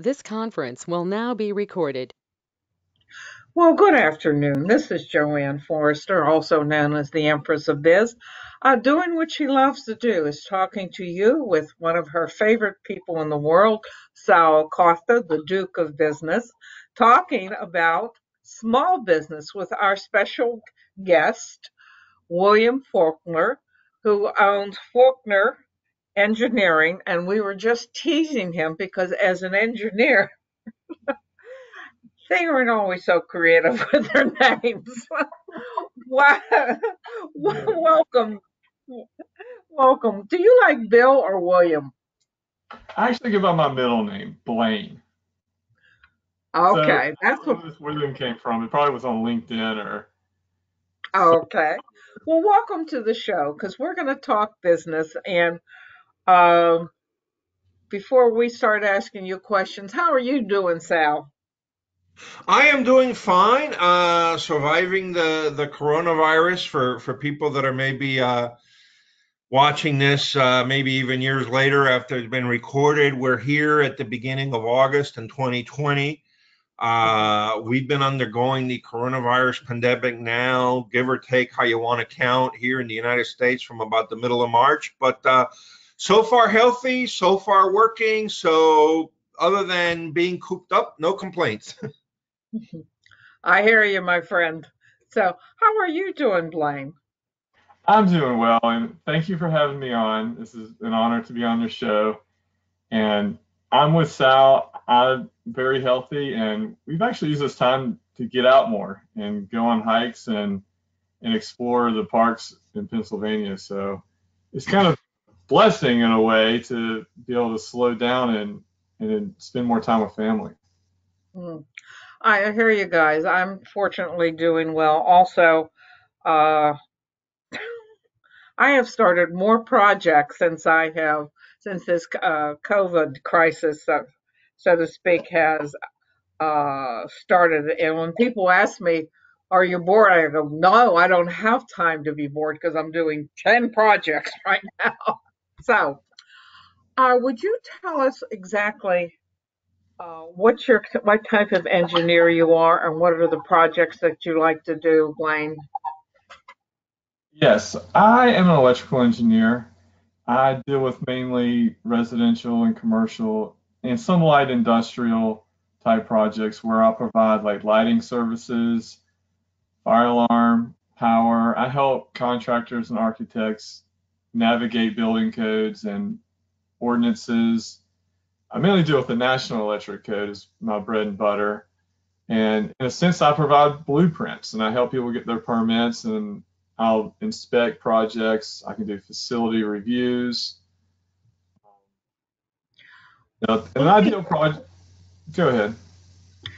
This conference will now be recorded. Well, good afternoon. This is JoAnn Forrester, also known as the Empress of Biz. Uh, doing what she loves to do is talking to you with one of her favorite people in the world, Sal Acosta, the Duke of Business, talking about small business with our special guest, William Forkner, who owns Forkner Engineering. And we were just teasing him because, as an engineer, they aren't always so creative with their names. wow. Welcome. Welcome. Do you like Bill or William? I actually give out my middle name, Blaine. Okay, so, that's what this William came from. It probably was on LinkedIn or. Okay. Well, welcome to the show because we're going to talk business. And um, before we start asking you questions, how are you doing, Sal? I am doing fine. Uh, surviving the the coronavirus for for people that are maybe uh, watching this, uh, maybe even years later after it's been recorded. We're here at the beginning of August in 2020. Uh, we've been undergoing the coronavirus pandemic now, give or take how you want to count here in the United States from about the middle of March. But uh, so far healthy, so far working. So other than being cooped up, no complaints. I hear you, my friend. So, how are you doing, Blaine? I'm doing well, and thank you for having me on. This is an honor to be on your show. And I'm with Sal. I'm very healthy, and we've actually used this time to get out more and go on hikes and and explore the parks in Pennsylvania. So it's kind of blessing in a way to be able to slow down and and spend more time with family. Mm. I hear you guys. I'm fortunately doing well. Also, uh, I have started more projects since I have since this uh, COVID crisis, so, so to speak, has uh, started. And when people ask me, "Are you bored?" I go, "No, I don't have time to be bored because I'm doing ten projects right now." So, uh, would you tell us exactly uh, what's your what type of engineer you are, and what are the projects that you like to do, Blaine? Yes, I am an electrical engineer. I deal with mainly residential and commercial and some light industrial type projects where I'll provide like lighting services, fire alarm, power. I help contractors and architects navigate building codes and ordinances I mainly deal with the National Electric Code as my bread and butter. And in a sense, I provide blueprints and I help people get their permits and I'll inspect projects. I can do facility reviews. Now, an ideal project. Go ahead.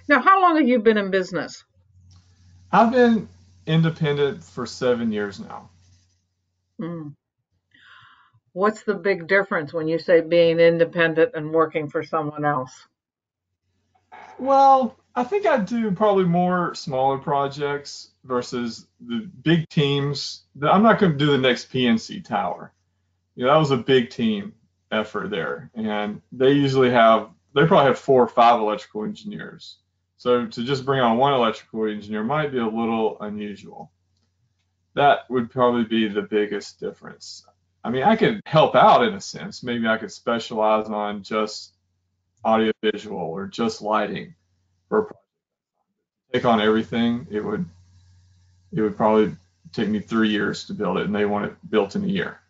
Now, how long have you been in business? I've been independent for seven years now. Mm. What's the big difference when you say being independent and working for someone else? Well, I think I do probably more smaller projects versus the big teams. I'm not going to do the next PNC tower. You know, that was a big team effort there, and they usually have they probably have four or five electrical engineers. So to just bring on one electrical engineer might be a little unusual. That would probably be the biggest difference. I mean, I could help out in a sense. Maybe I could specialize on just audio visual or just lighting for a project. Take on everything, it would it would probably take me three years to build it, and they want it built in a year.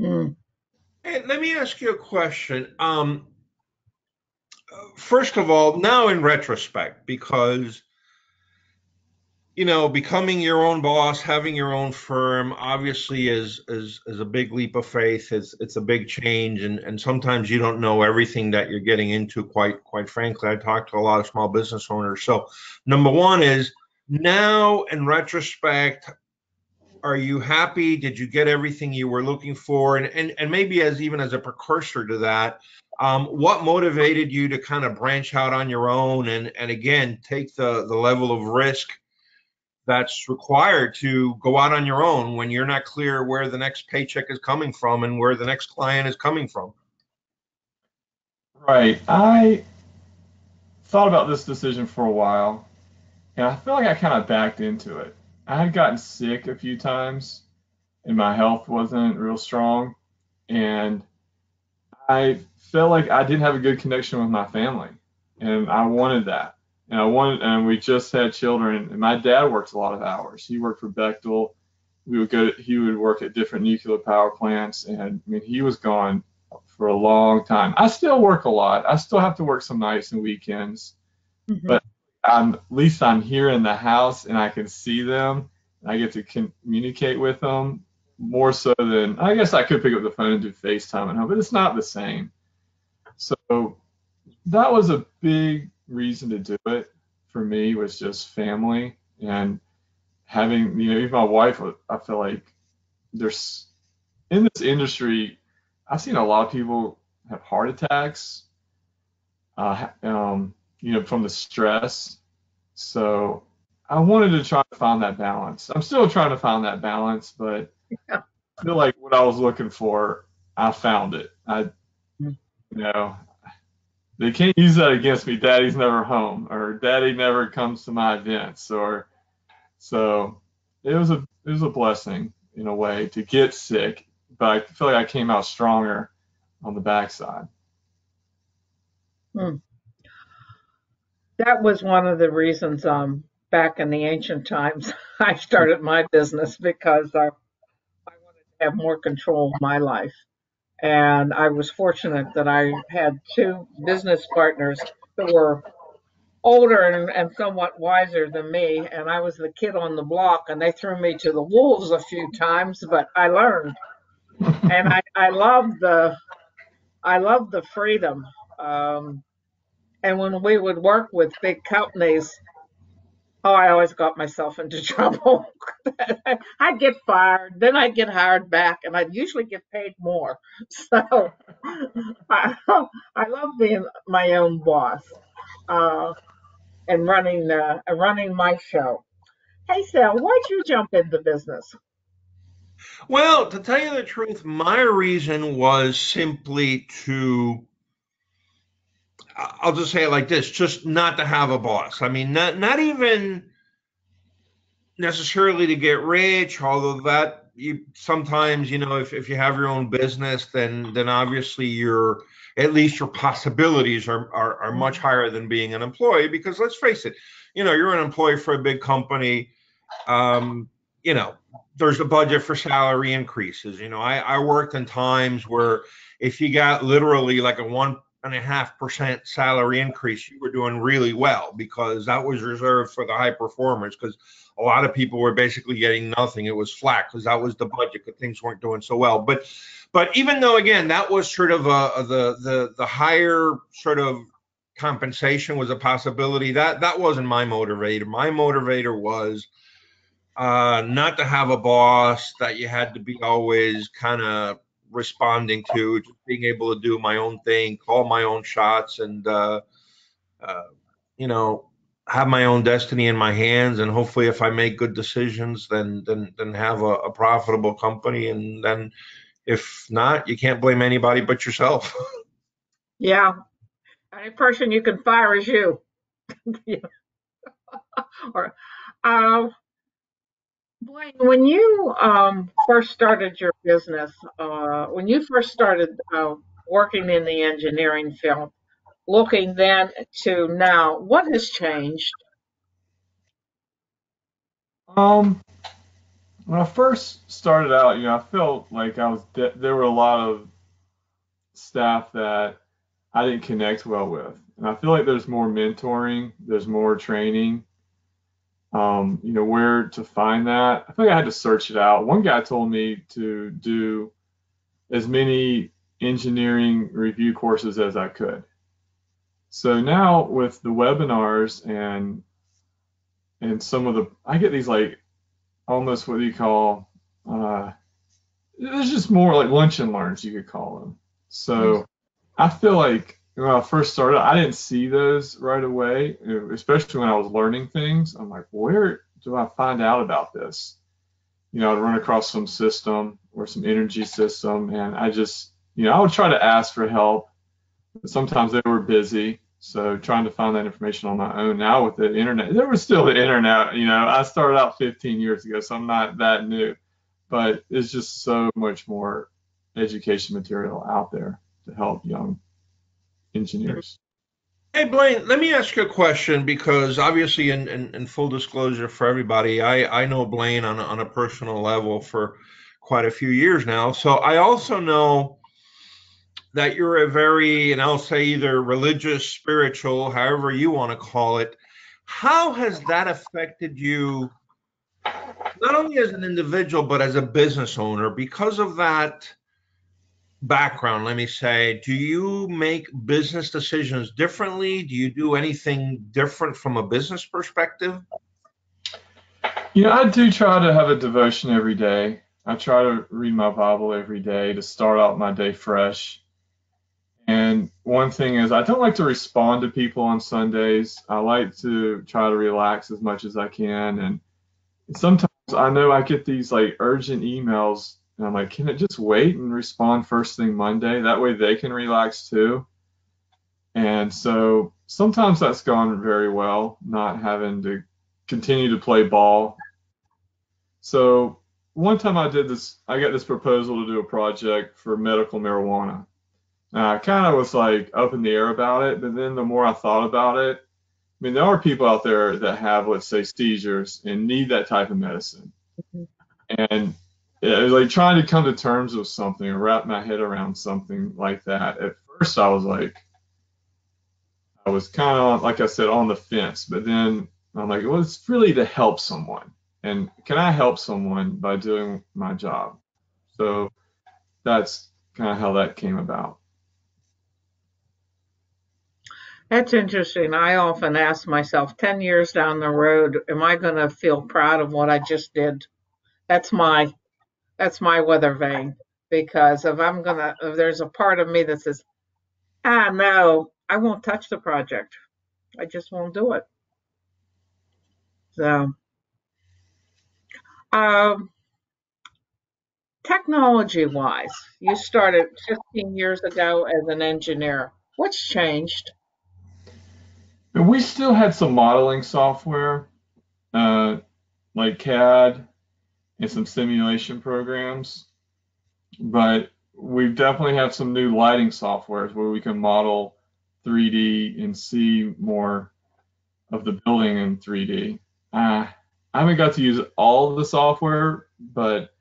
Mm. Hey, let me ask you a question. Um, first of all, now in retrospect, because you know, becoming your own boss, having your own firm, obviously is is is a big leap of faith. It's it's a big change, and and sometimes you don't know everything that you're getting into. Quite quite frankly, I talk to a lot of small business owners. So, number one is now in retrospect, are you happy? Did you get everything you were looking for? And and and maybe as even as a precursor to that, um, what motivated you to kind of branch out on your own and and again take the the level of risk that's required to go out on your own when you're not clear where the next paycheck is coming from and where the next client is coming from. Right. I thought about this decision for a while, and I feel like I kind of backed into it. I had gotten sick a few times, and my health wasn't real strong, and I felt like I didn't have a good connection with my family, and I wanted that. And I wanted, and we just had children, and my dad worked a lot of hours. He worked for Bechtel. We would go. he would work at different nuclear power plants, and I mean, he was gone for a long time. I still work a lot. I still have to work some nights and weekends, Mhm. but I'm at least I'm here in the house and I can see them. I get to communicate with them more so than I guess I could pick up the phone and do FaceTime at home, but it's not the same. So that was a big reason to do it for me was just family and having you know even my wife I feel like there's in this industry I've seen a lot of people have heart attacks uh, um, you know from the stress so I wanted to try to find that balance I'm still trying to find that balance but Yeah. I feel like what I was looking for I found it I Mm. you know they can't use that against me. Daddy's never home, or Daddy never comes to my events, or so it was a it was a blessing in a way to get sick, but I feel like I came out stronger on the backside. That was one of the reasons um, back in the ancient times I started my business because I, I wanted to have more control of my life. And I was fortunate that I had two business partners that were older and, and somewhat wiser than me. And I was the kid on the block, and they threw me to the wolves a few times, but I learned. And I, I love the I love the freedom. Um, and when we would work with big companies, oh, I always got myself into trouble. I'd get fired, then I'd get hired back, and I'd usually get paid more. So I, I love being my own boss uh, and running uh, running my show. Hey, Sal, why'd you jump into business? Well, to tell you the truth, my reason was simply to I'll just say it like this, just not to have a boss. I mean, not not even necessarily to get rich, although that you sometimes, you know, if, if you have your own business, then then obviously your at least your possibilities are, are are much higher than being an employee because let's face it, you know, you're an employee for a big company. Um, you know, there's a budget for salary increases. You know, I, I worked in times where if you got literally like a one and a half percent salary increase, you were doing really well because that was reserved for the high performers. Because a lot of people were basically getting nothing; it was flat because that was the budget. Because things weren't doing so well. But, but even though again that was sort of a, the the the higher sort of compensation was a possibility, that that wasn't my motivator. My motivator was uh, not to have a boss that you had to be always kind of responding to, just being able to do my own thing, call my own shots, and uh, uh, you know have my own destiny in my hands. And hopefully, if I make good decisions, then then then have a, a profitable company. And then if not, you can't blame anybody but yourself. Yeah, any person you can fire is you. or, uh, Blaine, when you um, first started your business, uh, when you first started uh, working in the engineering field, looking then to now, what has changed? Um, when I first started out, you know, I felt like I was de- there were a lot of staff that I didn't connect well with, and I feel like there's more mentoring, there's more training. Um, you know, where to find that? I think I had to search it out. One guy told me to do as many engineering review courses as I could. So now with the webinars and and some of the I get these like almost what do you call uh it's just more like lunch and learns you could call them. So I feel like when I first started, I didn't see those right away, especially when I was learning things. I'm like, where do I find out about this? You know, I'd run across some system or some energy system, and I just, you know, I would try to ask for help. Sometimes they were busy, So trying to find that information on my own now with the internet, there was still the internet. You know, I started out 15 years ago, so I'm not that new, but it's just so much more education material out there to help young engineers. Hey Blaine, let me ask you a question because obviously, in, in, in full disclosure for everybody, I, I know Blaine on on a personal level for quite a few years now. So I also know that you're a very, and I'll say either religious, spiritual, however you want to call it. How has that affected you, not only as an individual, but as a business owner? Because of that background, let me say, do you make business decisions differently? Do you do anything different from a business perspective? You know, I do try to have a devotion every day. I try to read my Bible every day to start out my day fresh. And one thing is, I don't like to respond to people on Sundays. I like to try to relax as much as I can. And sometimes I know I get these like urgent emails, and I'm like, can it just wait and respond first thing Monday? That way they can relax too. And so sometimes that's gone very well, not having to continue to play ball. So one time I did this, I got this proposal to do a project for medical marijuana And I kind of was like up in the air about it, but then the more I thought about it, I mean, there are people out there that have, let's say, seizures and need that type of medicine. Mm-hmm. And it was like trying to come to terms with something or wrap my head around something like that. At first, I was like, I was kind of, like I said, on the fence. But then I'm like, well, it's really to help someone. And can I help someone by doing my job? So that's kind of how that came about. That's interesting. I often ask myself, 10 years down the road, am I going to feel proud of what I just did? That's my that's my weather vane because if I'm to if there's a part of me that says, "Ah, no, I won't touch the project. I just won't do it." So um technology wise, you started 15 years ago as an engineer. What's changed? We still had some modeling software, uh, like CAD and some simulation programs, but we definitely have some new lighting softwares where we can model 3D and see more of the building in 3D. Uh, I haven't got to use all the software, but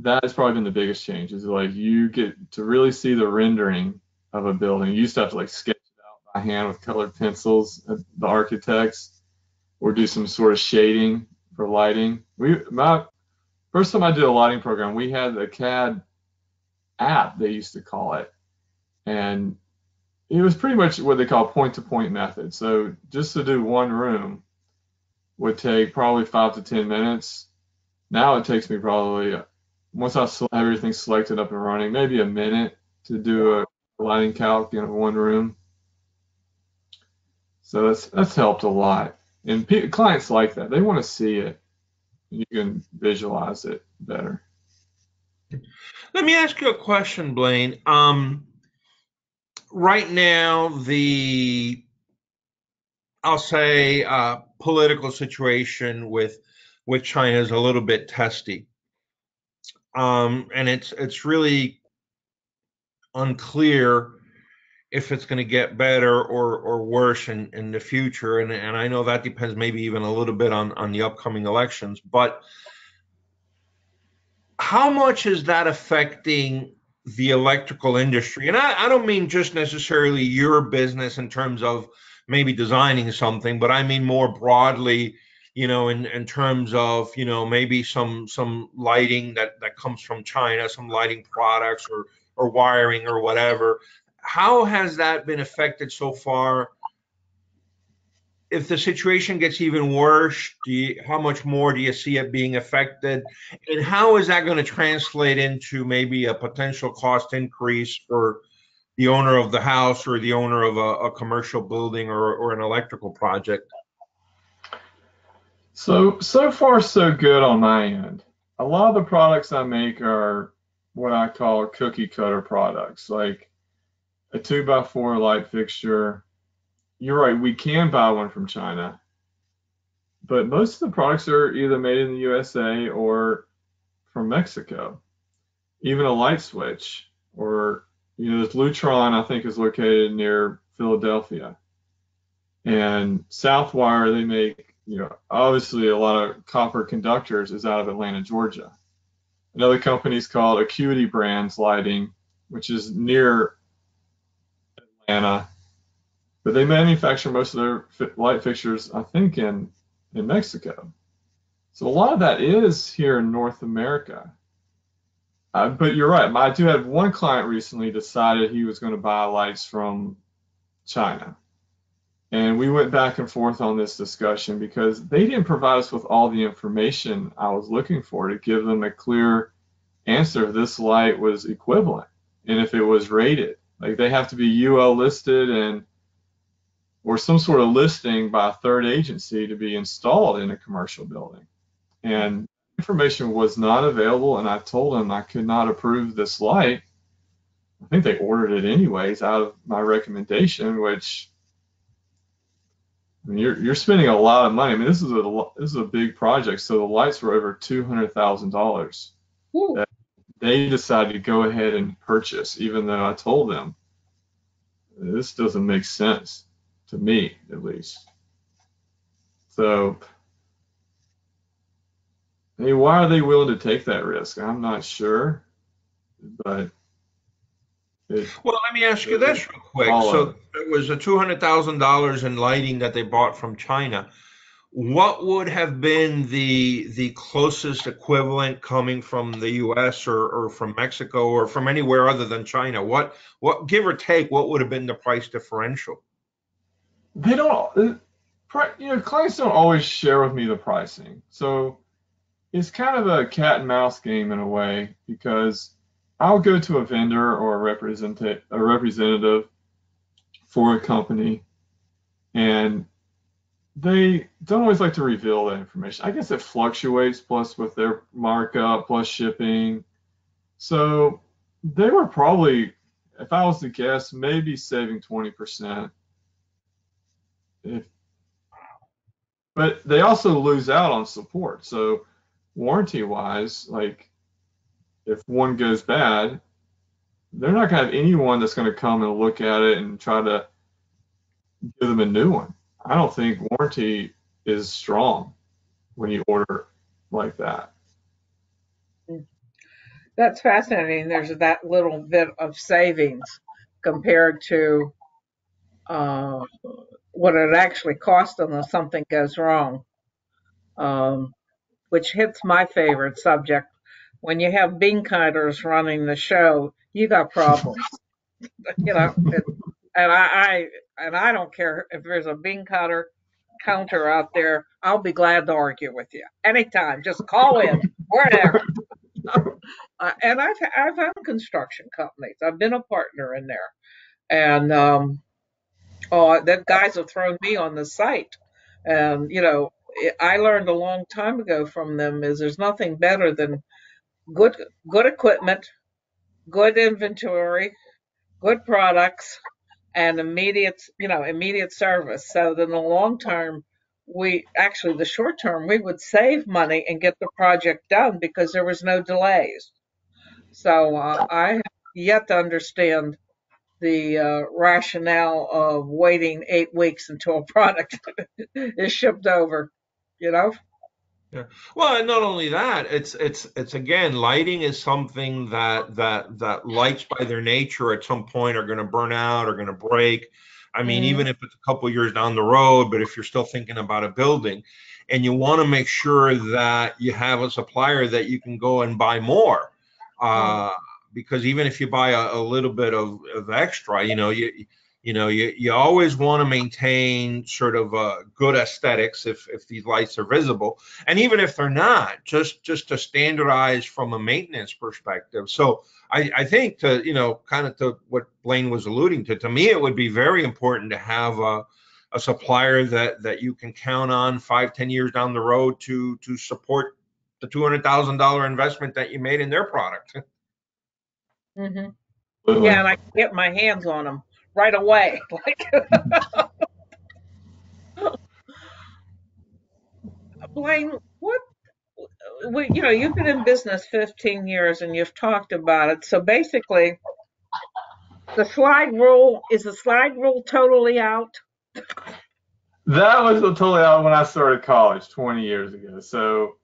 that has probably been the biggest change. Is like you get to really see the rendering of a building. You used to have to like sketch it out by hand with colored pencils, the architects, or do some sort of shading for lighting. We my first time I did a lighting program, we had a CAD app they used to call it, and it was pretty much what they call point-to-point method. So just to do one room would take probably five to ten minutes. Now it takes me probably once I have everything selected up and running, maybe a minute to do a lighting calc in one room. So that's that's helped a lot, and clients like that. They want to see it. You can visualize it better. Let me ask you a question, Blaine. Um, right now, the I'll say uh, political situation with with China is a little bit testy, um, and it's it's really unclear if it's going to get better or or worse in in the future. And and I know that depends maybe even a little bit on on the upcoming elections but how much is that affecting the electrical industry? And I, I don't mean just necessarily your business in terms of maybe designing something but I mean more broadly you know in in terms of you know maybe some some lighting that that comes from China some lighting products or or wiring or whatever how has that been affected so far? If the situation gets even worse, you, how much more do you see it being affected? And how is that going to translate into maybe a potential cost increase for the owner of the house or the owner of a, a commercial building or, or an electrical project? So, so far, so good on my end. A lot of the products I make are what I call cookie cutter products. Like a two by four light fixture you're right, we can buy one from China, but most of the products are either made in the USA or from Mexico. Even a light switch, or you know, this Lutron, I think, is located near Philadelphia. And Southwire, they make, you know, obviously a lot of copper conductors is out of Atlanta, Georgia. Another company is called Acuity Brands Lighting, which is near Atlanta, but they manufacture most of their light fixtures, I think, in in Mexico. So a lot of that is here in North America. Uh, but you're right. I do have one client recently decided he was going to buy lights from China. And we went back and forth on this discussion because they didn't provide us with all the information I was looking for to give them a clear answer if this light was equivalent and if it was rated. Like they have to be UL listed and or some sort of listing by a third agency to be installed in a commercial building. And information was not available, and I told them I could not approve this light. I think they ordered it anyways out of my recommendation, which I mean, you're you're spending a lot of money. I mean, this is a this is a big project, so the lights were over two hundred thousand dollars. They decided to go ahead and purchase, even though I told them this doesn't make sense to me, at least. So, I mean, why are they willing to take that risk? I'm not sure, but it, well, let me ask you this real quick. So it was a two hundred thousand dollars in lighting that they bought from China. What would have been the the closest equivalent coming from the U.S. or, or from Mexico or from anywhere other than China? What what give or take? What would have been the price differential? They don't. Uh, you know, clients don't always share with me the pricing, so it's kind of a cat and mouse game in a way because I'll go to a vendor or a a representative for a company, and they don't always like to reveal that information. I guess it fluctuates, plus with their markup, plus shipping. So they were probably, if I was to guess, maybe saving 20%. If, but they also lose out on support. So warranty wise, like if one goes bad, they're not going to have anyone that's going to come and look at it and try to give them a new one. I don't think warranty is strong when you order like that. That's fascinating. There's that little bit of savings compared to uh, what it actually costs if something goes wrong, um, which hits my favorite subject when you have bean counters running the show, you got problems. you know, and, and I, I and I don't care if there's a bean counter counter out there. I'll be glad to argue with you anytime. Just call in, whatever. uh, and I've I've owned construction companies. I've been a partner in there, and um, oh, that guys have thrown me on the site. And you know, I learned a long time ago from them is there's nothing better than good good equipment, good inventory, good products, and immediate you know immediate service. So in the long term, we actually the short term we would save money and get the project done because there was no delays. So uh, I have yet to understand the uh, rationale of waiting eight weeks until a product is shipped over. You know. Yeah. Well, and not only that, it's it's it's again, lighting is something that that that lights by their nature at some point are going to burn out, are going to break. I mean, mm. even if it's a couple years down the road, but if you're still thinking about a building, and you want to make sure that you have a supplier that you can go and buy more, uh, mm. because even if you buy a, a little bit of, of extra, you know, you you know you, you always want to maintain sort of uh, good aesthetics if, if these lights are visible. And even if they're not just just to standardize from a maintenance perspective. So i, I think to you know kind of to what blaine was alluding to to me it would be very important to have a, a supplier that that you can count on five ten years down the road to to support the $200000 investment that you made in their product. Mm-hmm. yeah and i can get my hands on them right away. Like Blaine, what you know, you've been in business 15 years and you've talked about it. So basically, the slide rule is the slide rule totally out. That was totally out when I started college 20 years ago. So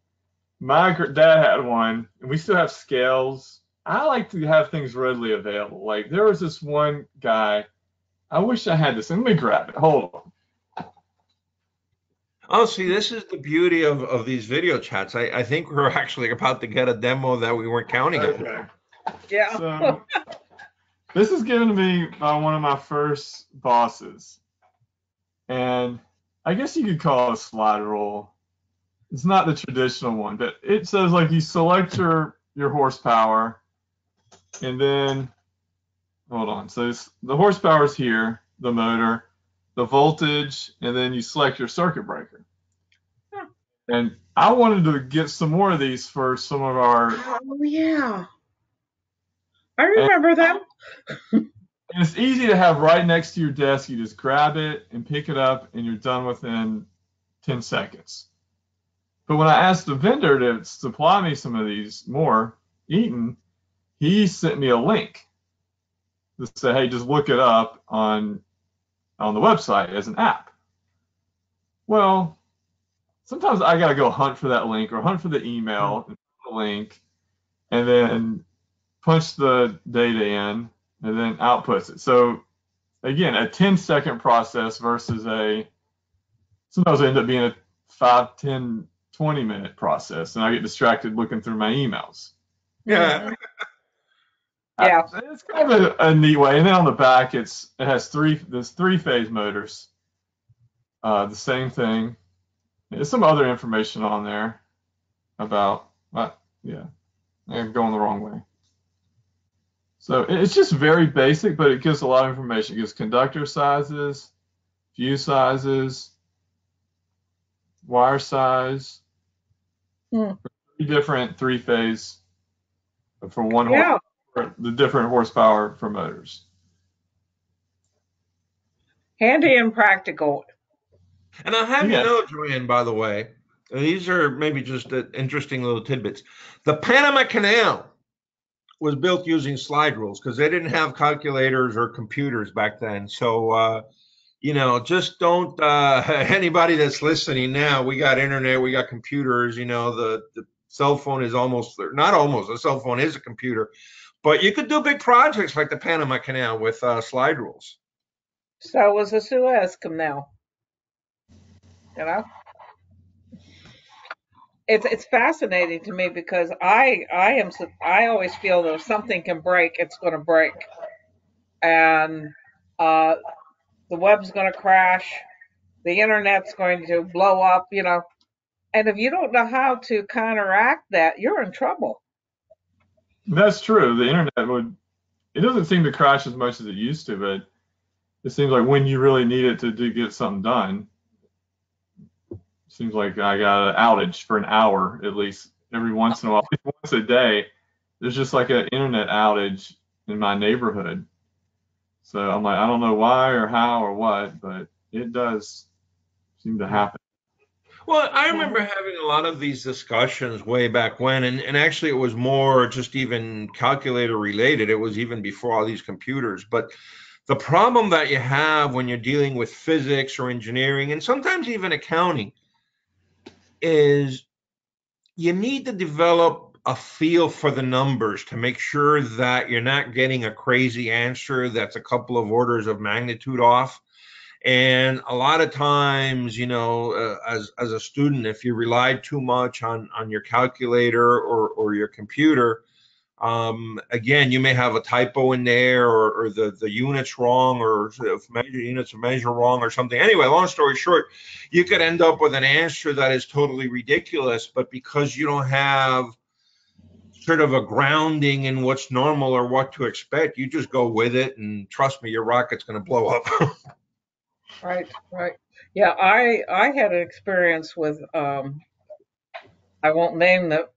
my dad had one, and we still have scales. I like to have things readily available. Like there was this one guy I wish I had this. Let me grab it. Hold on. Oh, see, this is the beauty of, of these video chats. I, I think we're actually about to get a demo that we weren't counting on. Okay. Yeah. So this is given to me by one of my first bosses, and I guess you could call it a slide rule. It's not the traditional one, but it says like you select your your horsepower, and then hold on. So it's, the horsepower is here, the motor, the voltage, and then you select your circuit breaker. Huh. And I wanted to get some more of these for some of our Oh, yeah. I remember them. And it's easy to have right next to your desk. You just grab it and pick it up, and you're done within 10 seconds. But when I asked the vendor to supply me some of these more, Eaton, he sent me a link to say, hey, just look it up on on the website as an app. Well, sometimes I gotta go hunt for that link or hunt for the email, hmm. and the link, and then punch the data in, and then outputs it. So again, a 10 second process versus a sometimes it end up being a 5, 10, 20 minute process, and I get distracted looking through my emails. Yeah. Yeah. I- it's kind of a, a neat way. And then on the back, it's it has three there's three phase motors. Uh, the same thing. There's some other information on there about uh, yeah, I'm going the wrong way. So it's just very basic, but it gives a lot of information. It gives conductor sizes, fuse sizes, wire size, Hmm. three different three phase for one Yeah. The different horsepower for motors. Handy and practical. And I'll have Yes. you know, JoAnn, by the way, these are maybe just uh, interesting little tidbits. The Panama Canal was built using slide rules because they didn't have calculators or computers back then. So, uh, you know, just don't, uh, anybody that's listening now, we got internet, we got computers, you know, the, the cell phone is almost, not almost, a cell phone is a computer. But you could do big projects like the Panama Canal with uh, slide rules. So was the Suez Canal. You know? It's it's fascinating to me because I I am I always feel that if something can break, it's going to break, and uh, the web's going to crash, the internet's going to blow up, you know, and if you don't know how to counteract that, you're in trouble. That's true. The internet would it doesn't seem to crash as much as it used to, but it seems like when you really need it to do get something done, seems like I got an outage for an hour at least every once in a while, once a day. There's just like an internet outage in my neighborhood. So I'm like, I don't know why or how or what, but it does seem to happen. Well, I remember having a lot of these discussions way back when, and, and actually it was more just even calculator related. It was even before all these computers. But the problem that you have when you're dealing with physics or engineering, and sometimes even accounting, is you need to develop a feel for the numbers to make sure that you're not getting a crazy answer that's a couple of orders of magnitude off. And a lot of times, you know, uh, as as a student, if you relied too much on on your calculator or or your computer, um, again, you may have a typo in there, or, or the the units wrong, or measure units are measure wrong, or something. Anyway, long story short, you could end up with an answer that is totally ridiculous, but because you don't have sort of a grounding in what's normal or what to expect, you just go with it, and trust me, your rocket's going to blow up. Right, right. Yeah, I I had an experience with um I won't name the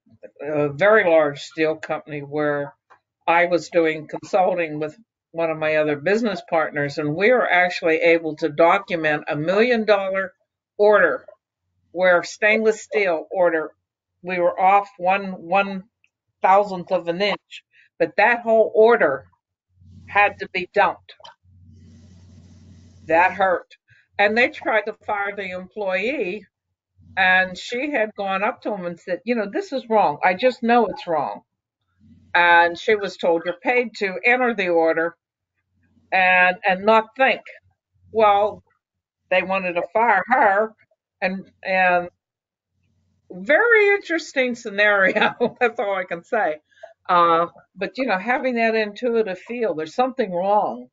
a very large steel company where I was doing consulting with one of my other business partners and we were actually able to document a million dollar order where stainless steel order we were off one one thousandth of an inch, but that whole order had to be dumped. That hurt. And they tried to fire the employee, and she had gone up to him and said, You know, this is wrong. I just know it's wrong. And she was told, You're paid to enter the order and and not think. Well, they wanted to fire her and and very interesting scenario. That's all I can say. Uh, but you know, having that intuitive feel, there's something wrong,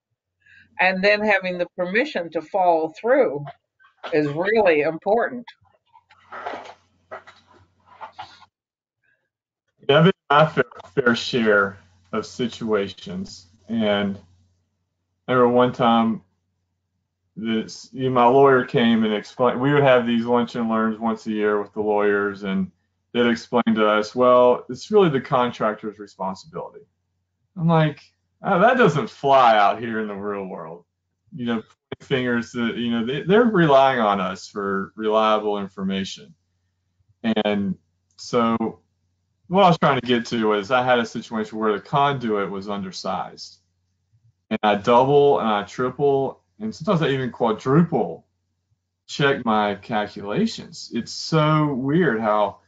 and then having the permission to follow through is really important. Yeah, I've been my fair, fair share of situations, and I remember one time this you my lawyer came and explained we would have these lunch and learns once a year with the lawyers and they'd explain to us well it's really the contractor's responsibility i'm like oh, that doesn't fly out here in the real world. You know fingers that you know they, they're relying on us for reliable information. And so what i was trying to get to was i had a situation where the conduit was undersized. And i double and i triple and sometimes I even quadruple check my calculations. It's so weird how,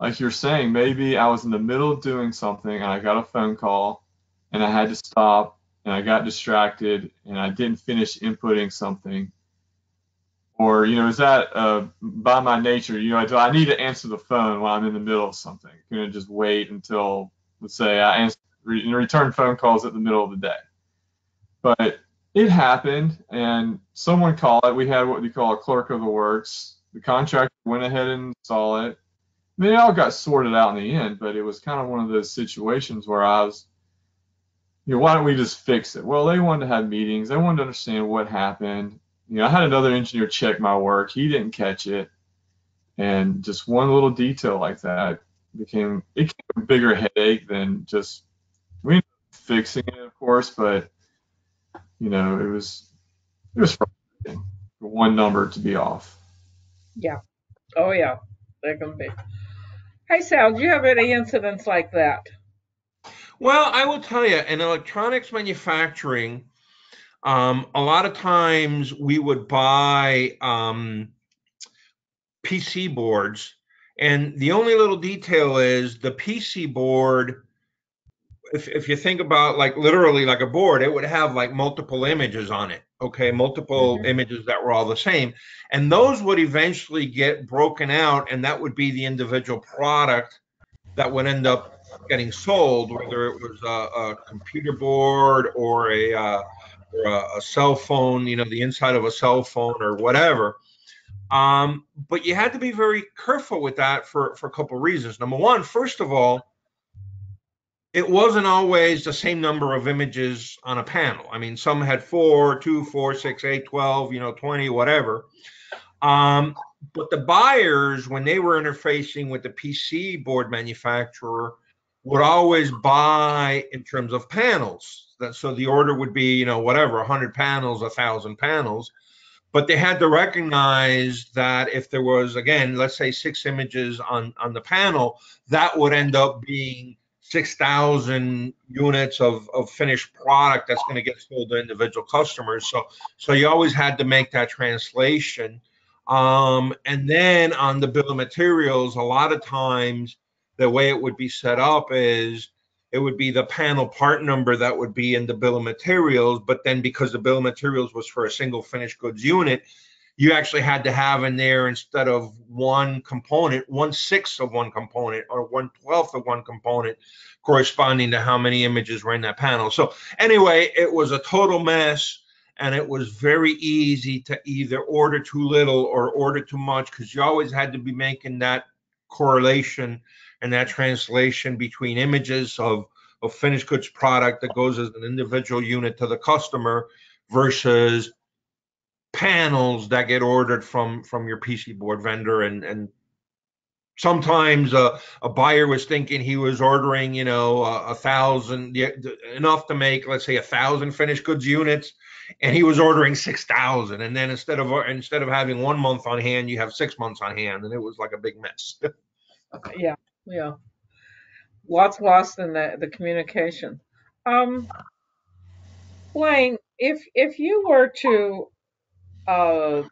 like you're saying, maybe I was in the middle of doing something and I got a phone call and I had to stop and I got distracted and I didn't finish inputting something. Or, you know, is that uh, by my nature, you know, do I need to answer the phone while I'm in the middle of something? Can I just wait until, let's say, I answer, return phone calls at the middle of the day? But it happened, and someone called it. We had what we call a clerk of the works. The contractor went ahead and saw it. I it all got sorted out in the end, but it was kind of one of those situations where I was, you know, why don't we just fix it? Well, they wanted to have meetings. They wanted to understand what happened. You know, I had another engineer check my work. He didn't catch it, and just one little detail like that became it became a bigger headache than just we fixing it, of course, but you know, it was it was frustrating for one number to be off. Yeah. Oh yeah, that can be. Hey Sal, do you have any incidents like that? Well, I will tell you, in electronics manufacturing, um, a lot of times we would buy um, PC boards, and the only little detail is the PC board if, if you think about like literally like a board, it would have like multiple images on it. Okay, multiple mm-hmm. images that were all the same. And those would eventually get broken out, and that would be the individual product that would end up getting sold, whether it was a, a computer board or a, uh, or a, a, cell phone, you know, the inside of a cell phone or whatever. Um, but you had to be very careful with that for, for a couple of reasons. Number one, first of all, it wasn't always the same number of images on a panel. I mean, some had four, two, four, six, eight, 12, you know, 20, whatever. Um, but the buyers, when they were interfacing with the PC board manufacturer, would always buy in terms of panels. That, so the order would be, you know, whatever, 100 panels, 1,000 panels. But they had to recognize that if there was, again, let's say six images on, on the panel, that would end up being 6,000 units of, of finished product that's going to get sold to individual customers. So, so you always had to make that translation. Um, and then on the bill of materials, a lot of times the way it would be set up is it would be the panel part number that would be in the bill of materials. But then because the bill of materials was for a single finished goods unit, you actually had to have in there instead of one component, one sixth of one component or one twelfth of one component corresponding to how many images were in that panel. So anyway, it was a total mess and it was very easy to either order too little or order too much because you always had to be making that correlation and that translation between images of, of finished goods product that goes as an individual unit to the customer versus panels that get ordered from from your PC board vendor. And and sometimes a, a buyer was thinking he was ordering you know a, a thousand enough to make let's say a thousand finished goods units and he was ordering 6000 and then instead of instead of having one month on hand you have six months on hand and it was like a big mess. Yeah, yeah. Lots lost in the the communication. Um, Blaine, if if you were to uh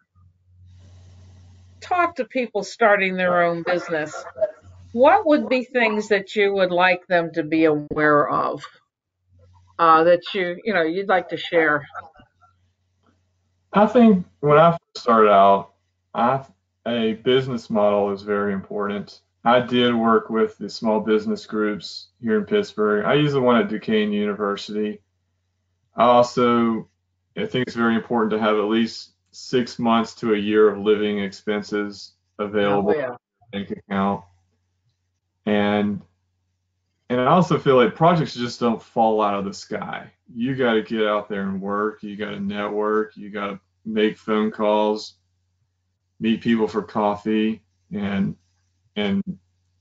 talk to people starting their own business, what would be things that you would like them to be aware of? Uh, that you you know you'd like to share. I think when I first started out, I a business model is very important. I did work with the small business groups here in Pittsburgh. I use the one at Duquesne University. I also I think it's very important to have at least six months to a year of living expenses available Oh, yeah. in bank account. And and I also feel like projects just don't fall out of the sky. You got to get out there and work. You got to network. You got to make phone calls, meet people for coffee, and and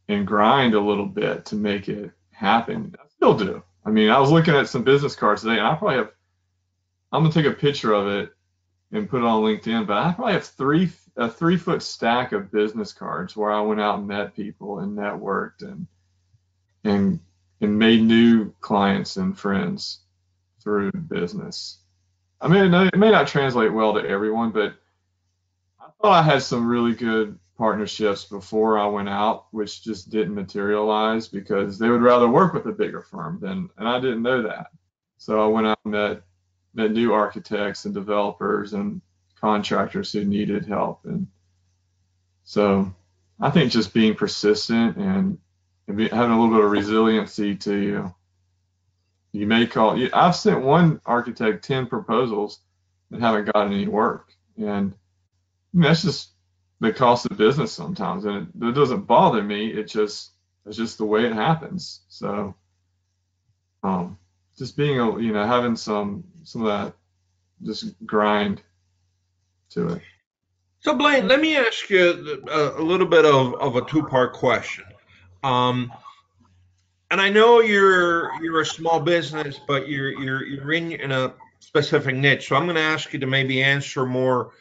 and grind a little bit to make it happen. I still do. I mean, I was looking at some business cards today, and I probably have. I'm gonna take a picture of it and put it on LinkedIn, but I probably have three a three foot stack of business cards where I went out and met people and networked and and and made new clients and friends through business. I mean, it may not translate well to everyone, but I thought I had some really good partnerships before I went out, which just didn't materialize because they would rather work with a bigger firm than, and I didn't know that. So I went out and met met new architects and developers and contractors who needed help, and so I think just being persistent and, having a little bit of resiliency to you. You may call. I've sent one architect ten proposals and haven't gotten any work, and that's just the cost of business sometimes, and it, it doesn't bother me. It just it's just the way it happens. So, um, just being a you know having some some of that just grind to it. So Blaine, let me ask you a, a little bit of, of a two-part question. Um, and I know you're you're a small business, but you're you're you're in in a specific niche. So I'm going to ask you to maybe answer more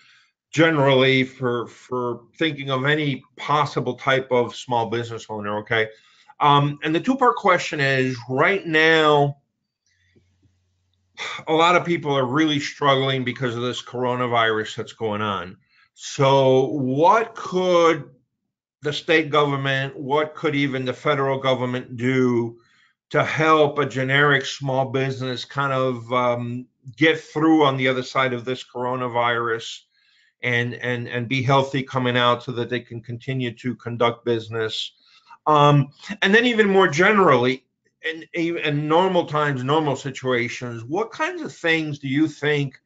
generally for for thinking of any possible type of small business owner. Okay. Um, and the two-part question is right now, a lot of people are really struggling because of this coronavirus that's going on. So, what could the state government, what could even the federal government do to help a generic small business kind of um, get through on the other side of this coronavirus and and and be healthy coming out so that they can continue to conduct business? Um, and then even more generally, in, in normal times, normal situations, what kinds of things do you think?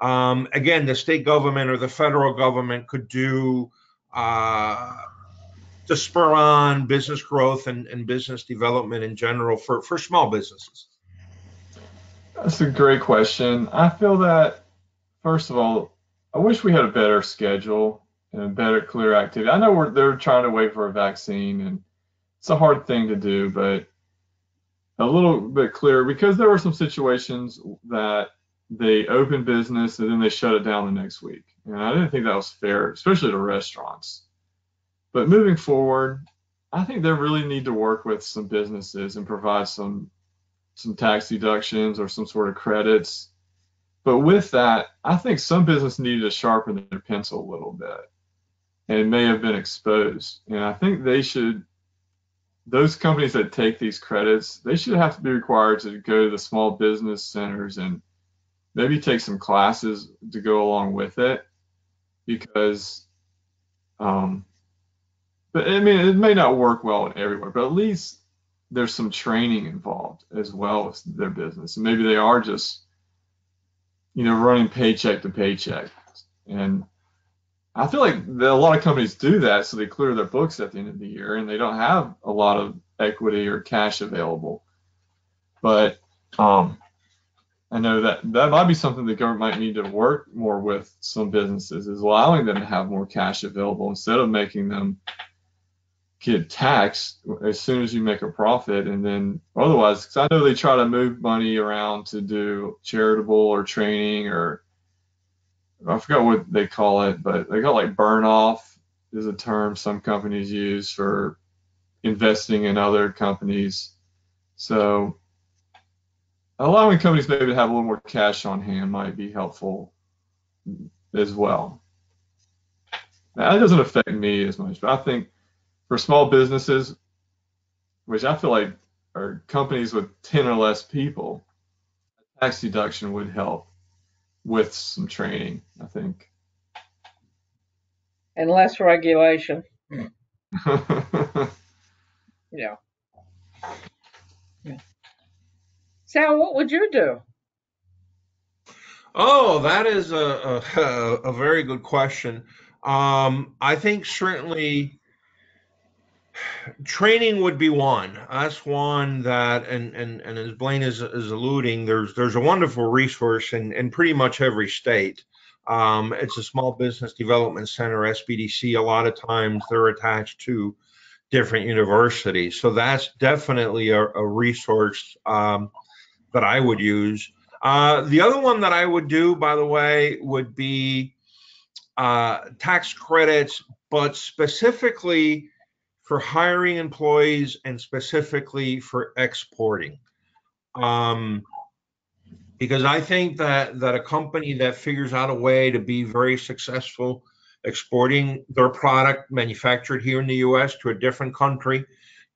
um, again, the state government or the federal government could do uh, to spur on business growth and, and business development in general for, for small businesses? That's a great question. I feel that, first of all, I wish we had a better schedule and a better, clear activity. I know we're, they're trying to wait for a vaccine, and it's a hard thing to do, but a little bit clearer because there were some situations that they open business and then they shut it down the next week. And I didn't think that was fair, especially to restaurants. But moving forward, I think they really need to work with some businesses and provide some some tax deductions or some sort of credits. But with that, I think some business needed to sharpen their pencil a little bit and may have been exposed. And I think they should those companies that take these credits, they should have to be required to go to the small business centers and maybe take some classes to go along with it because um but I mean it may not work well everywhere, but at least there's some training involved as well as their business. And maybe they are just you know running paycheck to paycheck. And I feel like the, a lot of companies do that so they clear their books at the end of the year and they don't have a lot of equity or cash available. But um I know that that might be something the government might need to work more with some businesses is allowing them to have more cash available instead of making them get taxed as soon as you make a profit and then otherwise because I know they try to move money around to do charitable or training or I forgot what they call it but they got like burn off is a term some companies use for investing in other companies. So allowing companies maybe to have a little more cash on hand might be helpful as well. That doesn't affect me as much, but I think for small businesses, which I feel like are companies with 10 or less people, a tax deduction would help with some training, I think. And less regulation. Yeah. yeah. Sal, what would you do? Oh, that is a, a, a very good question. Um, I think certainly training would be one. That's one that, and and and as Blaine is is alluding, there's there's a wonderful resource in in pretty much every state. Um, it's a small business development center, SBDC. A lot of times they're attached to different universities, so that's definitely a, a resource um, that I would use. Uh, the other one that I would do, by the way, would be uh, tax credits, but specifically for hiring employees and specifically for exporting. Um, because I think that that a company that figures out a way to be very successful exporting their product manufactured here in the U.S. to a different country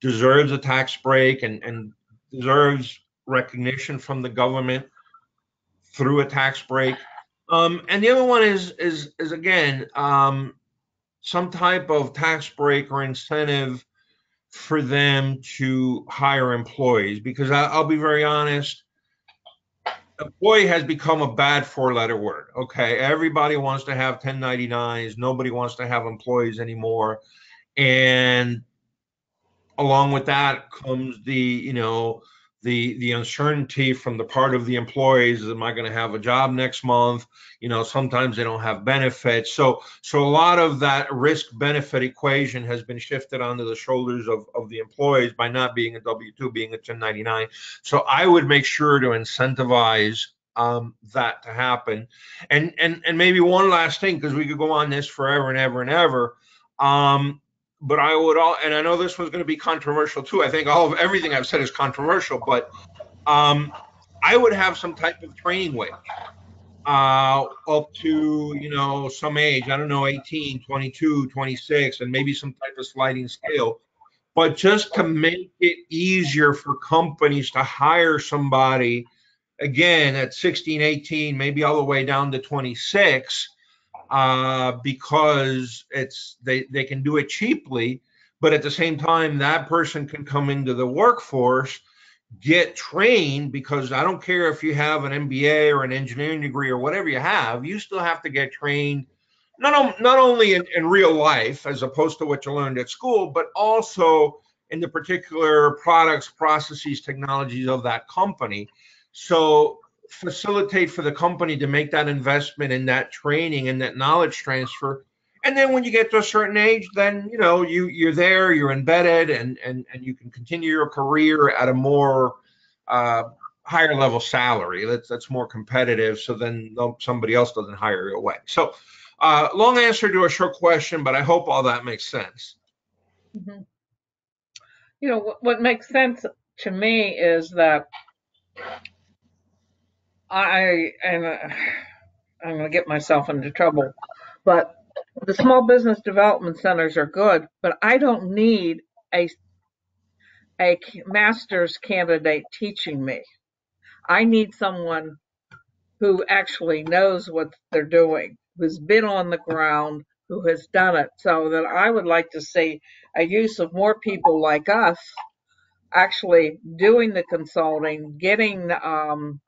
deserves a tax break and, and deserves recognition from the government through a tax break. Um, and the other one is is is again um, some type of tax break or incentive for them to hire employees. Because I, will be very honest employee has become a bad four letter word okay? Everybody wants to have 1099s nobody wants to have employees anymore. And along with that comes the you know the the uncertainty from the part of the employees is am i going to have a job next month? You know sometimes they don't have benefits. So so a lot of that risk benefit equation has been shifted onto the shoulders of, of the employees by not being a w2 being a 1099 so i would make sure to incentivize um, that to happen. And and and maybe one last thing because we could go on this forever and ever and ever. Um, but I would all, and I know this one's going to be controversial too. I think all of everything I've said is controversial, but um, I would have some type of training wage uh, up to, you know, some age, I don't know, 18, 22, 26, and maybe some type of sliding scale. But just to make it easier for companies to hire somebody, again, at 16, 18, maybe all the way down to 26 uh, because it's they they can do it cheaply, but at the same time that person can come into the workforce, get trained because I don't care if you have an MBA or an engineering degree or whatever you have, you still have to get trained not, not only in, in real life as opposed to what you learned at school, but also in the particular products, processes, technologies of that company. So facilitate for the company to make that investment in that training and that knowledge transfer. And then when you get to a certain age then you know you you're there you're embedded and and and you can continue your career at a more uh, higher level salary. That's that's more competitive so then somebody else doesn't hire you away. So uh, long answer to a short question but i hope all that makes sense. Mm-hmm. you know what, what makes sense to me is that I uh, I'm going to get myself into trouble, but the small business development centers are good, but I don't need a a master's candidate teaching me. I need someone who actually knows what they're doing, who's been on the ground, who has done it. So that I would like to see a use of more people like us actually doing the consulting, getting um,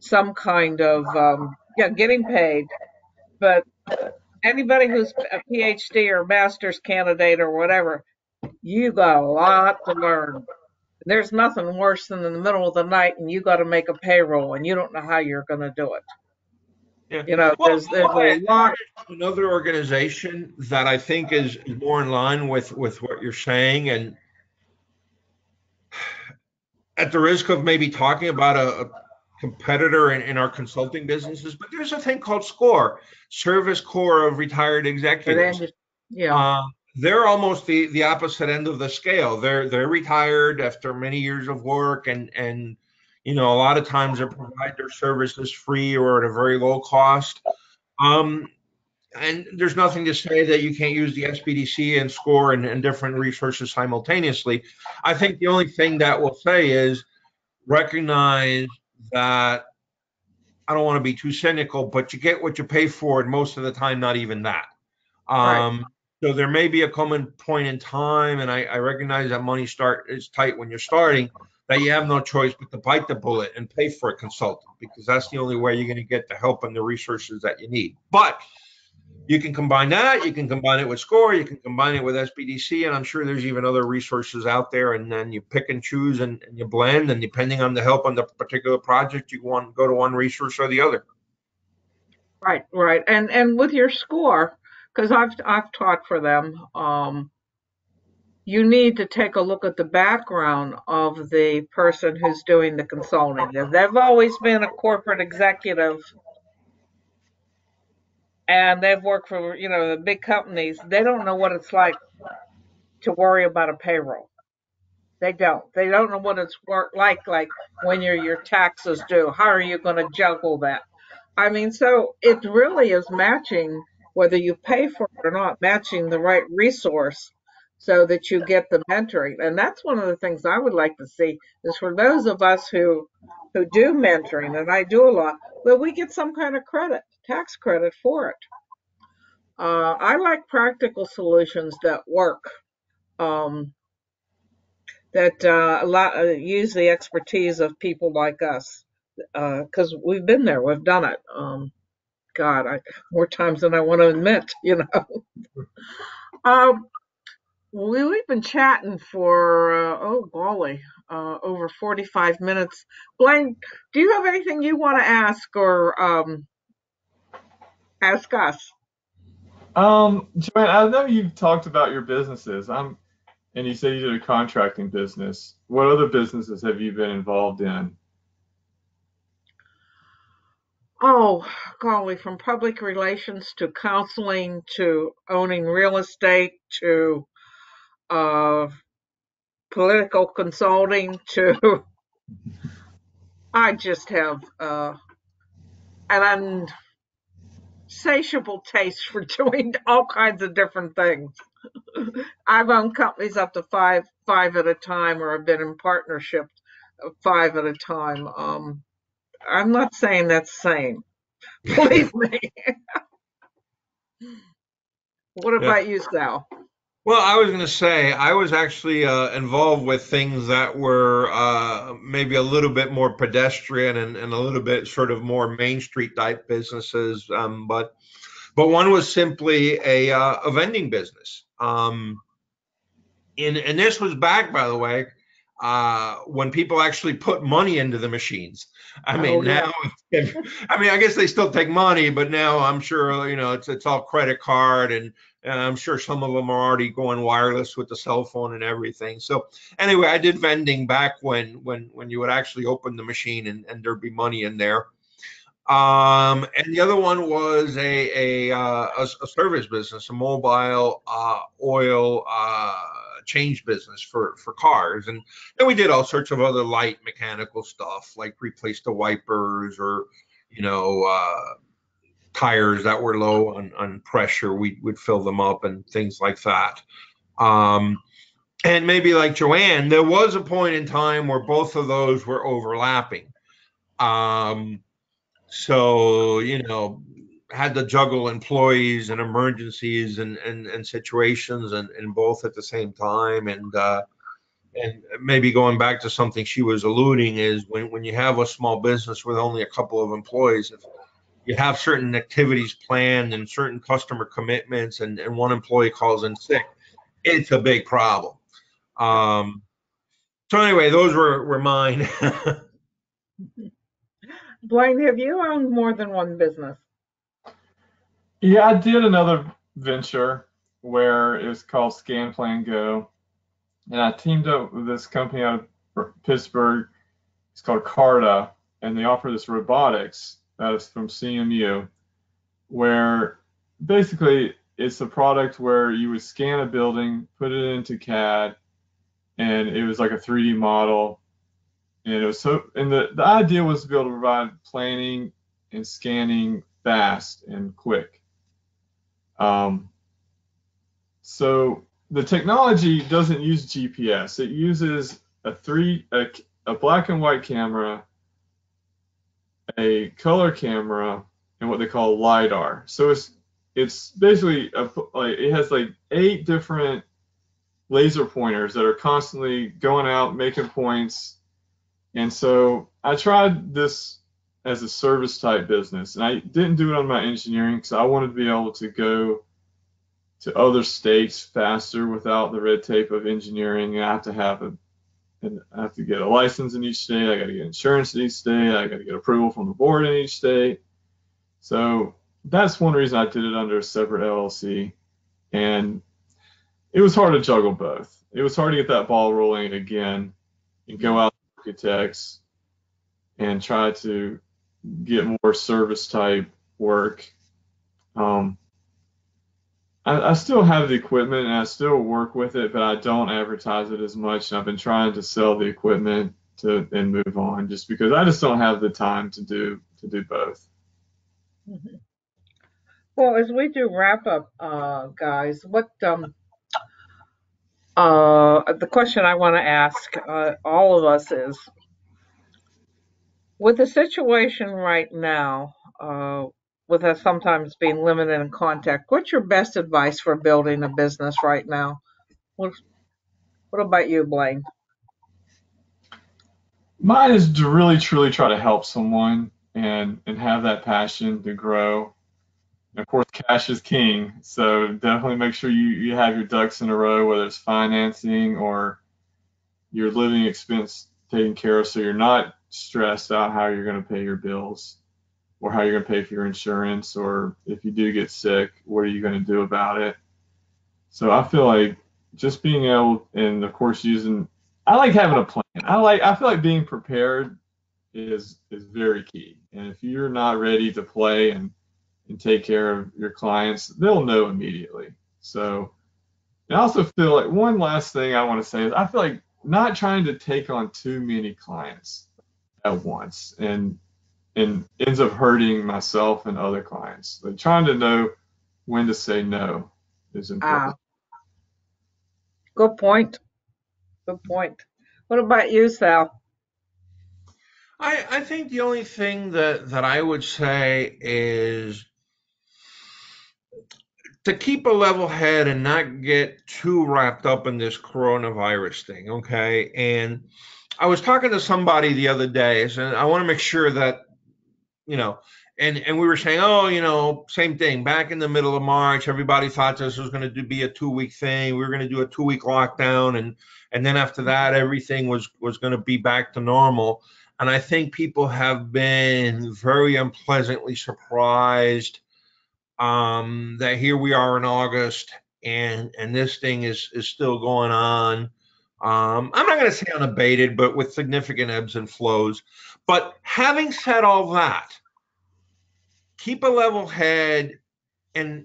some kind of um, yeah getting paid but anybody who's a phd or master's candidate or whatever you got a lot to learn there's nothing worse than in the middle of the night and you got to make a payroll and you don't know how you're going to do it yeah. You know, well, there's, there's a lot. Another organization that I think is more in line with with what you're saying, and at the risk of maybe talking about a, a competitor in, in our consulting businesses, but there's a thing called SCORE, Service Corps of Retired Executives. Yeah. Uh, they're almost the the opposite end of the scale. They're they're retired after many years of work, and and you know a lot of times they provide their services free or at a very low cost. Um, and there's nothing to say that you can't use the SBDC and SCORE and, and different resources simultaneously. I think the only thing that we'll say is recognize that I don't want to be too cynical, but you get what you pay for, and most of the time, not even that. Um, So there may be a common point in time, and I, I recognize that money start is tight when you're starting, that you have no choice but to bite the bullet and pay for a consultant because that's the only way you're going to get the help and the resources that you need. But you can combine that. You can combine it with SCORE. You can combine it with SBDC, and I'm sure there's even other resources out there. And then you pick and choose and, and you blend. And depending on the help on the particular project, you want go to one resource or the other. Right, right. And and with your score, because I've I've taught for them, um, you need to take a look at the background of the person who's doing the consulting. They've always been a corporate executive and they've worked for you know the big companies, they don't know what it's like to worry about a payroll. They don't. They don't know what it's work like like when your your taxes due. How are you going to juggle that? I mean, so it really is matching whether you pay for it or not, matching the right resource so that you get the mentoring. And that's one of the things I would like to see is for those of us who who do mentoring, and I do a lot, that we get some kind of credit, tax credit for it. Uh, I like practical solutions that work. Um, that uh, uh, use the expertise of people like us because we've been there, we've done it. Um, God, I, more times than I want to admit, you know. um, we, we've been chatting for, uh, oh golly, uh, over 45 minutes. Blaine, do you have anything you want to ask or um, ask us? Um, JoAnn, I know you've talked about your businesses. I'm, and you said you did a contracting business. What other businesses have you been involved in? Oh, golly, from public relations to counseling to owning real estate to uh, political consulting to I just have uh, an insatiable taste for doing all kinds of different things. I've owned companies up to five five at a time, or I've been in partnership five at a time. Um, I'm not saying that's sane. Believe me. what about yeah. you, Sal? Well, I was going to say I was actually uh, involved with things that were uh, maybe a little bit more pedestrian and, and, a little bit sort of more Main Street type businesses, um, but but one was simply a uh, a vending business. Um, and and this was back, by the way, uh, when people actually put money into the machines. I mean, oh, yeah. now, I mean, I guess they still take money, but now I'm sure you know it's it's all credit card and and I'm sure some of them are already going wireless with the cell phone and everything. So anyway, I did vending back when when when you would actually open the machine and, and there'd be money in there. Um, and the other one was a a, uh, a, a service business, a mobile uh, oil uh, change business for for cars, and then we did all sorts of other light mechanical stuff like replace the wipers or you know uh, tires that were low on, on pressure, we would fill them up and things like that. Um, and maybe like JoAnn, there was a point in time where both of those were overlapping. Um, so, you know, had to juggle employees and emergencies and, and, and situations and, and both at the same time. And, uh, and maybe going back to something she was alluding is when, when you have a small business with only a couple of employees, if you have certain activities planned and certain customer commitments and, and one employee calls in sick, it's a big problem. Um, so anyway, those were, were mine. Blaine, have you owned more than one business? Yeah, I did another venture where it was called Scan Plan Go. And I teamed up with this company out of Pittsburgh. It's called Kaarta, and they offer this robotics that is from CMU, where basically it's a product where you would scan a building, put it into CAD, and it was like a 3D model. And it was so, and the, the idea was to be able to provide planning and scanning fast and quick. Um, so the technology doesn't use GPS. It uses a three a, a black and white camera, a color camera, and what they call lidar. So it's it's basically a, like it has like eight different laser pointers that are constantly going out making points. And so I tried this as a service type business, and I didn't do it on my engineering because I wanted to be able to go to other states faster without the red tape of engineering. I have to have a and I have to get a license in each state. I got to get insurance in each state. I got to get approval from the board in each state. So that's one reason I did it under a separate LLC. And it was hard to juggle both. It was hard to get that ball rolling again and go out to architects and try to get more service type work. Um, I, I, still have the equipment and I still work with it, but I don't advertise it as much. And I've been trying to sell the equipment to and move on just because I just don't have the time to do to do both. Mm-hmm. Well, as we do wrap up, uh, guys, what um, uh, the question I want to ask uh, all of us is, with the situation right now, uh, with us sometimes being limited in contact, what's your best advice for building a business right now? What, what about you, Blaine? Mine is to really truly try to help someone and and have that passion to grow. And of course, cash is king, so definitely make sure you, you have your ducks in a row, whether it's financing or your living expense taken care of, so you're not stressed out how you're going to pay your bills or how you're going to pay for your insurance, or if you do get sick, what are you going to do about it? So I feel like just being able, and of course using, I like having a plan. I like, I feel like being prepared is is very key. And if you're not ready to play and and take care of your clients, they'll know immediately. So, I also feel like one last thing I want to say is I feel like not trying to take on too many clients at once and and ends up hurting myself and other clients. Like trying to know when to say no is important. Ah, good point. Good point. What about you, Sal? I, I think the only thing that, that I would say is to keep a level head and not get too wrapped up in this coronavirus thing, okay? And I was talking to somebody the other day, and I want to make sure that you know, and and we were saying, oh, you know, same thing. Back in the middle of March, everybody thought this was going to be a two week thing. We were going to do a two week lockdown, and and then after that, everything was was going to be back to normal. And I think people have been very unpleasantly surprised um, that here we are in August, and and this thing is is still going on. Um, I'm not going to say unabated, but with significant ebbs and flows. But having said all that, keep a level head and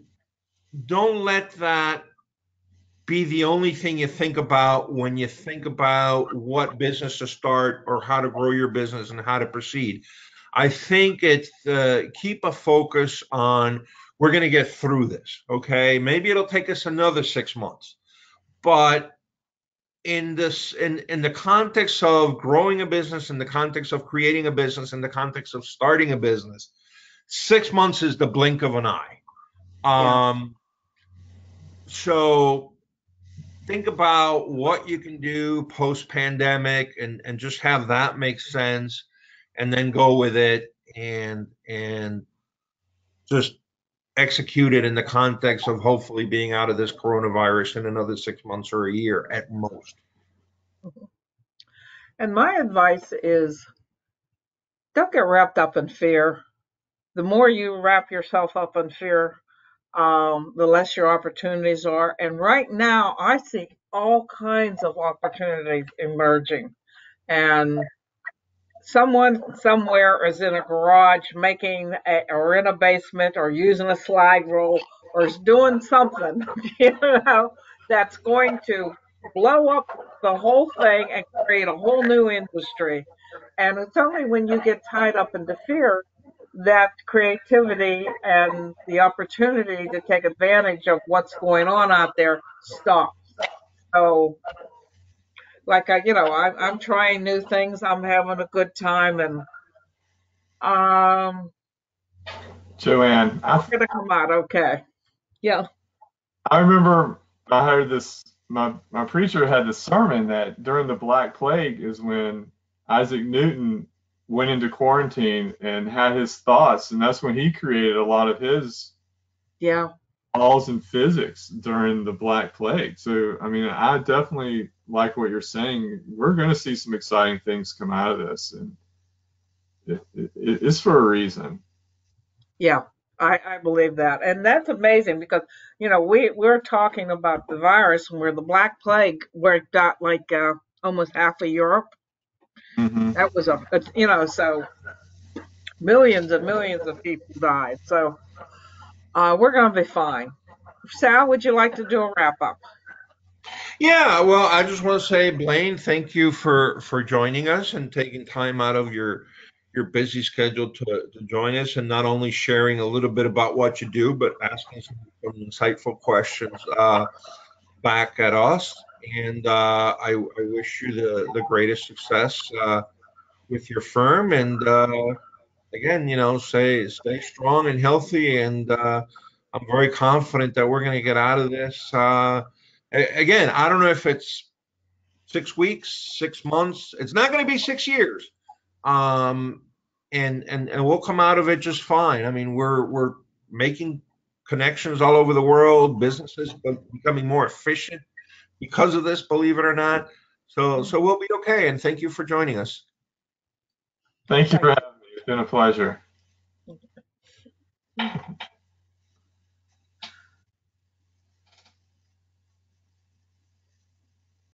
don't let that be the only thing you think about when you think about what business to start or how to grow your business and how to proceed. I think it's uh, keep a focus on we're going to get through this. Okay. Maybe it'll take us another six months, but in this in in the context of growing a business in the context of creating a business in the context of starting a business six months is the blink of an eye. Um, yeah. So think about what you can do post pandemic and, and just have that make sense and then go with it and and just execute it in the context of hopefully being out of this coronavirus in another six months or a year at most. And my advice is don't get wrapped up in fear the more you wrap yourself up in fear, um, the less your opportunities are. And right now, I see all kinds of opportunities emerging. And someone somewhere is in a garage making a, or in a basement or using a slide rule or is doing something, you know, that's going to blow up the whole thing and create a whole new industry. And it's only when you get tied up into fear that creativity and the opportunity to take advantage of what's going on out there stops. So, like I, you know, I'm I'm trying new things. I'm having a good time, and um, JoAnn, I, it's gonna come out okay. Yeah. I remember I heard this. My my preacher had this sermon that during the Black Plague is when Isaac Newton went into quarantine and had his thoughts, and that's when he created a lot of his Yeah, laws in physics during the Black Plague. So, I mean, I definitely like what you're saying. We're going to see some exciting things come out of this, and it, it, it's for a reason. yeah, I I believe that, and that's amazing because you know we we're talking about the virus where the Black Plague where it got like uh, almost half of Europe. Hmm That was a it's, you know so millions and millions of people died. So uh, we're gonna be fine. Sal, would you like to do a wrap up? Yeah, well, I just want to say, Blaine, thank you for for joining us and taking time out of your your busy schedule to, to join us and not only sharing a little bit about what you do, but asking some, some insightful questions uh, back at us. And uh, I, I wish you the, the greatest success uh, with your firm. And uh, again, you know, say stay strong and healthy. And uh, I'm very confident that we're going to get out of this. Uh, again, I don't know if it's six weeks, six months. It's not going to be six years. Um, and, and, and we'll come out of it just fine. I mean, we're, we're making connections all over the world, businesses be- becoming more efficient because of this, believe it or not. So, so we'll be okay. And thank you for joining us. Thank you for having me. It's been a pleasure.